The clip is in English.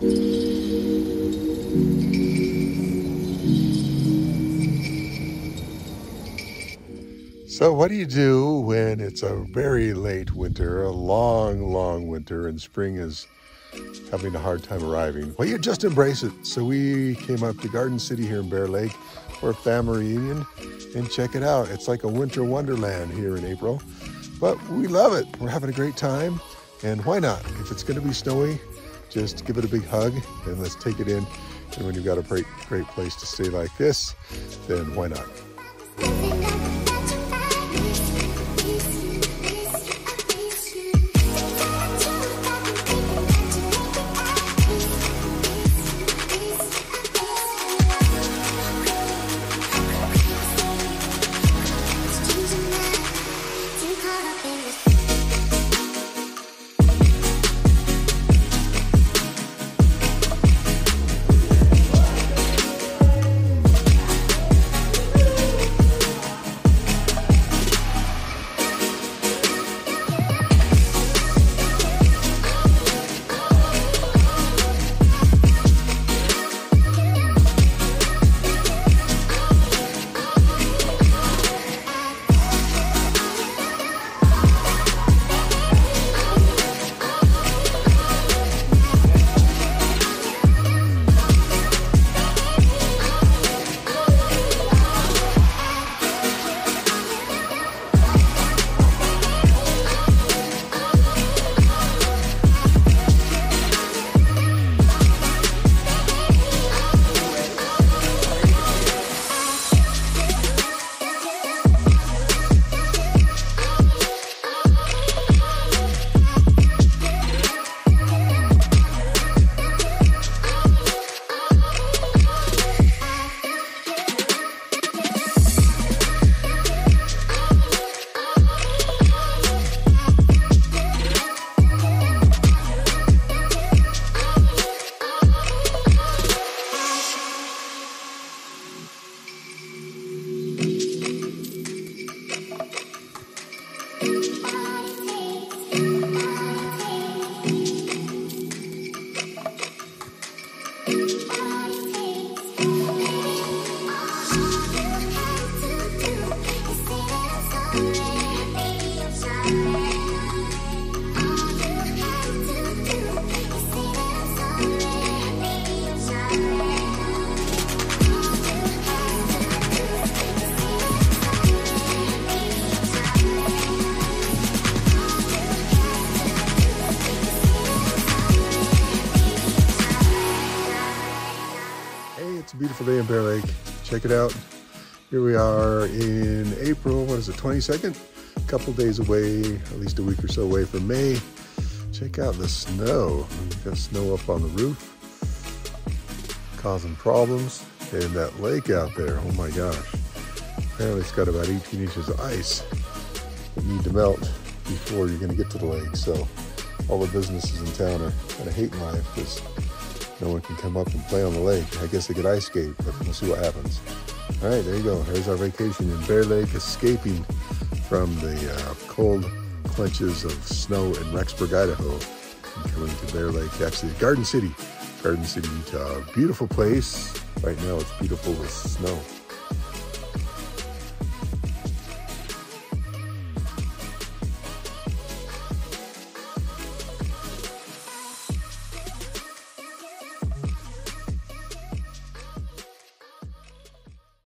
So, what do you do when it's a very late winter, a long, long winter, and spring is having a hard time arriving? Well, you just embrace it. So, we came up to Garden City here in Bear Lake for a family reunion and check it out. It's like a winter wonderland here in April, but we love it. We're having a great time, and why not? If it's going to be snowy, just give it a big hug and let's take it in. And when you've got a great, great place to stay like this, then why not? Beautiful day in Bear Lake. Check it out. Here we are in April, what is it, 22nd? A couple days away, at least a week or so away from May. Check out the snow. We've got snow up on the roof, causing problems. And that lake out there, oh my gosh. Apparently it's got about 18 inches of ice that need to melt before you're gonna get to the lake. So all the businesses in town are kind of hating life because no one can come up and play on the lake. I guess they could ice skate, but we'll see what happens. All right, there you go. There's our vacation in Bear Lake, escaping from the uh, cold clenches of snow in Rexburg, Idaho, and coming to Bear Lake, actually Garden City, Garden City, Utah. Beautiful place. Right now it's beautiful with snow.